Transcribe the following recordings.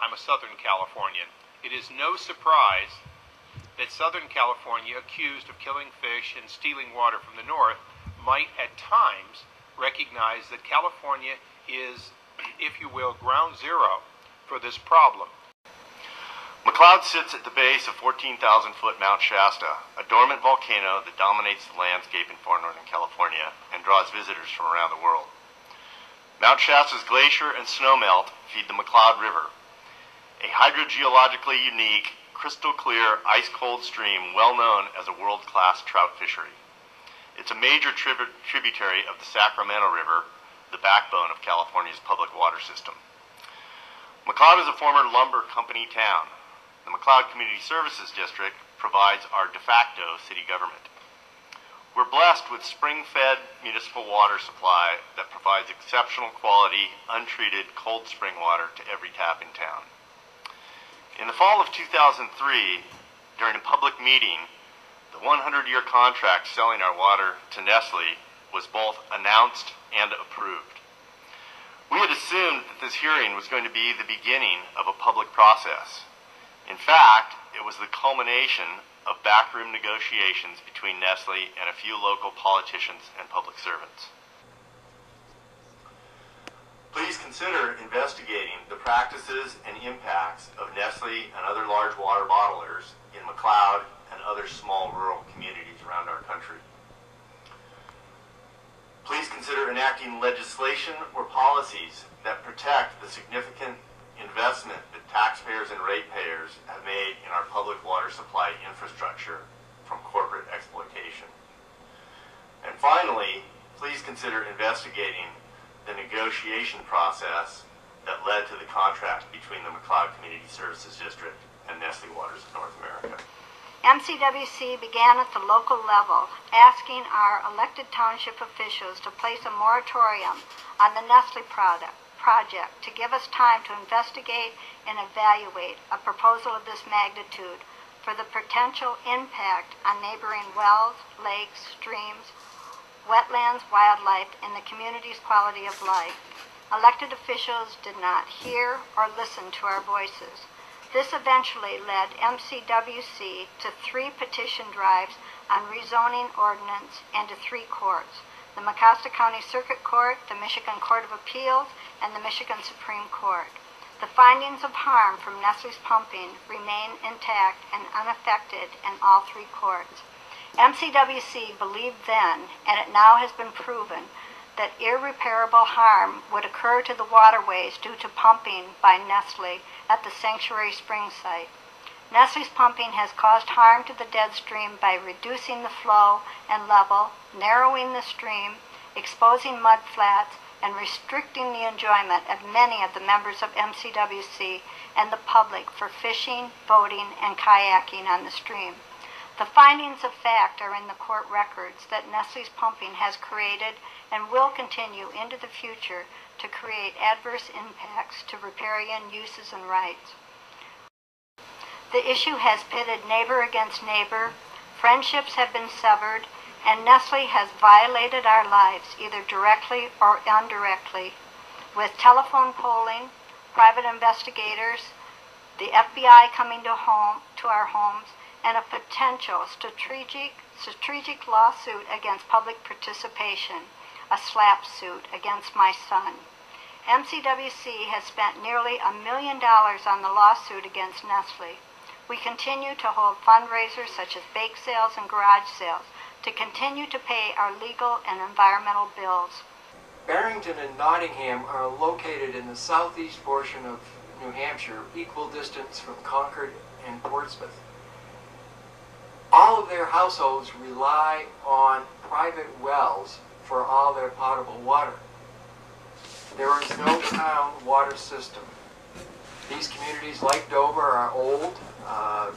I'm a Southern Californian. It is no surprise that Southern California, accused of killing fish and stealing water from the North, might at times recognize that California is, if you will, ground zero for this problem. McCloud sits at the base of 14,000 foot Mount Shasta, a dormant volcano that dominates the landscape in far northern California and draws visitors from around the world. Mount Shasta's glacier and snowmelt feed the McCloud River, a hydrogeologically unique, crystal clear, ice cold stream well known as a world class trout fishery. It's a major tribu- tributary of the Sacramento River, the backbone of California's public water system. McCloud is a former lumber company town. The McCloud Community Services District provides our de facto city government. We're blessed with spring-fed municipal water supply that provides exceptional quality, untreated cold spring water to every tap in town. In the fall of 2003, during a public meeting, the 100-year contract selling our water to Nestle was both announced and approved. We had assumed that this hearing was going to be the beginning of a public process. In fact, it was the culmination of backroom negotiations between Nestle and a few local politicians and public servants. Please consider investigating the practices and impacts of Nestle and other large water bottlers in McCloud and other small rural communities around our country. Please consider enacting legislation or policies that protect the significant investment that taxpayers and ratepayers have made in our public water supply infrastructure from corporate exploitation. And finally, please consider investigating the negotiation process that led to the contract between the McCloud Community Services District and Nestle Waters of North America. MCWC began at the local level, asking our elected township officials to place a moratorium on the Nestle product project to give us time to investigate and evaluate a proposal of this magnitude for the potential impact on neighboring wells, lakes, streams, wetlands, wildlife, and the community's quality of life. Elected officials did not hear or listen to our voices. This eventually led MCWC to three petition drives on rezoning ordinance and to three courts the Mecosta County Circuit Court, the Michigan Court of Appeals, and the Michigan Supreme Court. The findings of harm from Nestle's pumping remain intact and unaffected in all three courts. MCWC believed then, and it now has been proven, that irreparable harm would occur to the waterways due to pumping by Nestle at the Sanctuary Spring site. Nestle's pumping has caused harm to the dead stream by reducing the flow and level, narrowing the stream, exposing mud flats, and restricting the enjoyment of many of the members of MCWC and the public for fishing, boating, and kayaking on the stream. The findings of fact are in the court records that Nestle's pumping has created and will continue into the future to create adverse impacts to riparian uses and rights. The issue has pitted neighbor against neighbor, friendships have been severed, and Nestle has violated our lives either directly or indirectly with telephone polling, private investigators, the FBI coming to home to our homes, and a potential strategic, strategic lawsuit against public participation, a SLAPP suit against my son. MCWC has spent nearly a million dollars on the lawsuit against Nestle. We continue to hold fundraisers such as bake sales and garage sales to continue to pay our legal and environmental bills. Barrington and Nottingham are located in the southeast portion of New Hampshire, equal distance from Concord and Portsmouth all of their households rely on private wells for all their potable water. There is no town water system. These communities, like Dover, are old. Uh,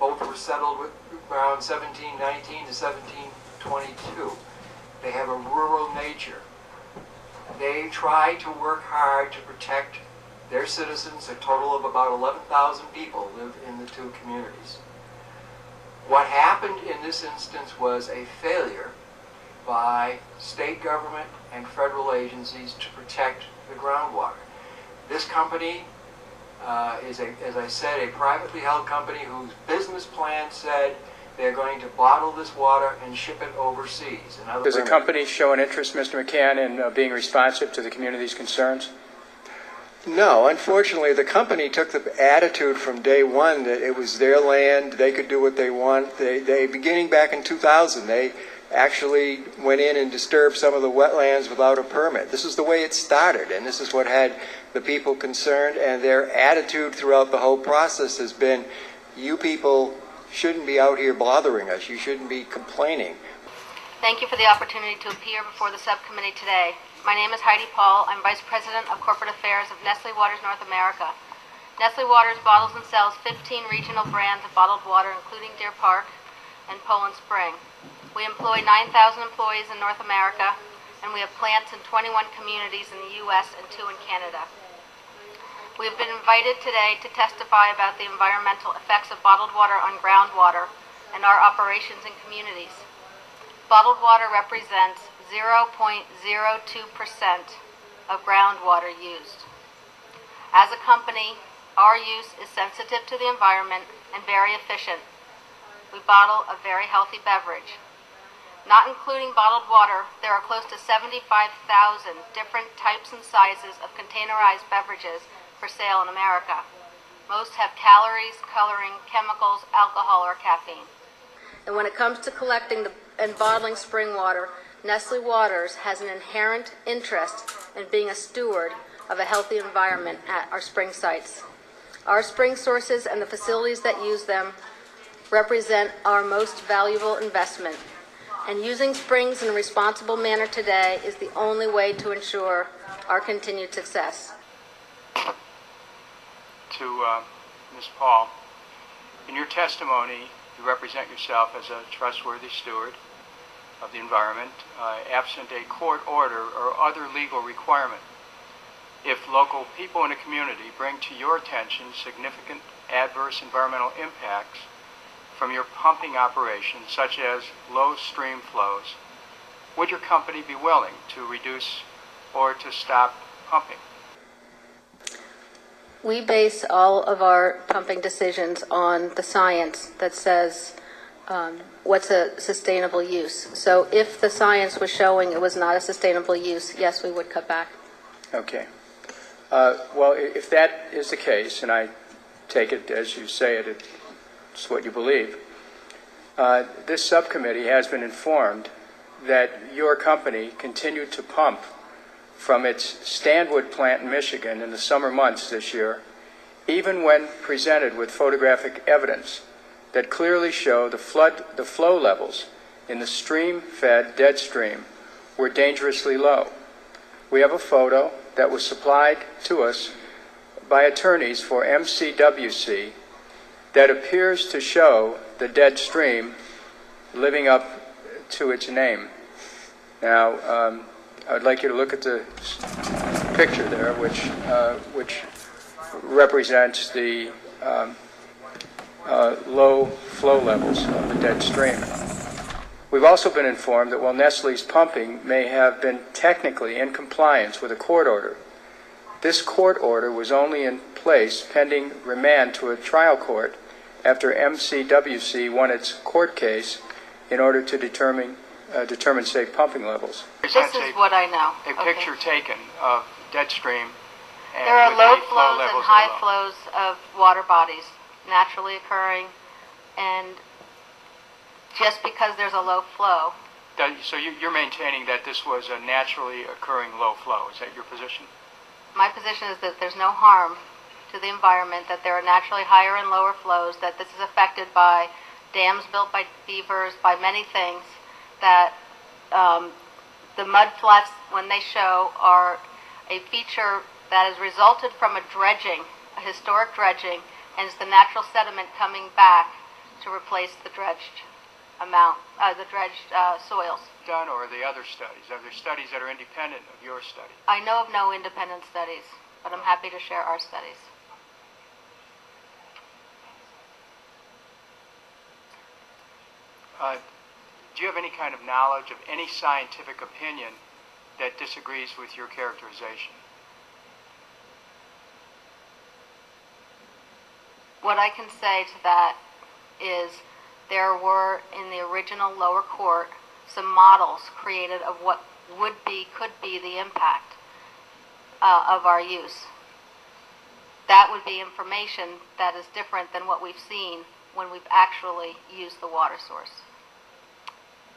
both were settled with around 1719 to 1722. They have a rural nature. They try to work hard to protect their citizens. A total of about 11,000 people live in the two communities. What happened in this instance was a failure by state government and federal agencies to protect the groundwater. This company uh, is, a, as I said, a privately held company whose business plan said they're going to bottle this water and ship it overseas. In other Does the company show an interest, Mr. McCann, in uh, being responsive to the community's concerns? No, unfortunately, the company took the attitude from day one that it was their land, they could do what they want. They, they beginning back in 2000, they actually went in and disturbed some of the wetlands without a permit. This is the way it started, and this is what had the people concerned. And their attitude throughout the whole process has been, you people shouldn't be out here bothering us. You shouldn't be complaining. Thank you for the opportunity to appear before the subcommittee today. My name is Heidi Paul. I'm Vice President of Corporate Affairs of Nestle Waters North America. Nestle Waters bottles and sells 15 regional brands of bottled water, including Deer Park and Poland Spring. We employ 9,000 employees in North America, and we have plants in 21 communities in the U.S. and two in Canada. We have been invited today to testify about the environmental effects of bottled water on groundwater and our operations in communities. Bottled water represents 0.02% of groundwater used. As a company, our use is sensitive to the environment and very efficient. We bottle a very healthy beverage. Not including bottled water, there are close to 75,000 different types and sizes of containerized beverages for sale in America. Most have calories, coloring, chemicals, alcohol, or caffeine. And when it comes to collecting the, and bottling spring water, Nestle Waters has an inherent interest in being a steward of a healthy environment at our spring sites. Our spring sources and the facilities that use them represent our most valuable investment. And using springs in a responsible manner today is the only way to ensure our continued success. To uh, Ms. Paul, in your testimony, you represent yourself as a trustworthy steward of the environment, uh, absent a court order or other legal requirement. If local people in a community bring to your attention significant adverse environmental impacts from your pumping operations, such as low stream flows, would your company be willing to reduce or to stop pumping? We base all of our pumping decisions on the science that says um, what's a sustainable use. So if the science was showing it was not a sustainable use, yes, we would cut back. Okay. Uh, Well, if that is the case, and I take it as you say it, it's what you believe, uh, this subcommittee has been informed that your company continued to pump from its Stanwood plant in Michigan in the summer months this year, even when presented with photographic evidence that clearly show the flood, the flow levels in the stream-fed dead stream were dangerously low. We have a photo that was supplied to us by attorneys for MCWC that appears to show the dead stream living up to its name. Now, um, I'd like you to look at the picture there, which, uh, which represents the um, uh, low flow levels of the dead stream. We've also been informed that while Nestle's pumping may have been technically in compliance with a court order, this court order was only in place pending remand to a trial court after MCWC won its court case in order to determine, uh, determine safe pumping levels. This is what I know. A Okay. picture taken of dead stream and There are with low the flow flows and levels high low. flows of water bodies naturally occurring, and just because there's a low flow, That- So you- you're maintaining that this was a naturally occurring low flow, is that your position? my position is that there's no harm to the environment, that there are naturally higher and lower flows, that this is affected by dams built by beavers, by many things, that um, the mud flats, when they show, are a feature that has resulted from a dredging, a historic dredging, and it's the natural sediment coming back to replace the dredged amount, uh, the dredged uh, soils. Done, or are there other studies? Are there studies that are independent of your study? I know of no independent studies, but I'm happy to share our studies. Uh, Do you have any kind of knowledge of any scientific opinion that disagrees with your characterization? What I can say to that is there were in the original lower court some models created of what would be, could be the impact uh, of our use. That would be information that is different than what we've seen when we've actually used the water source.